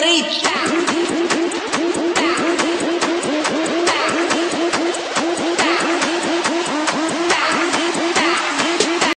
breach.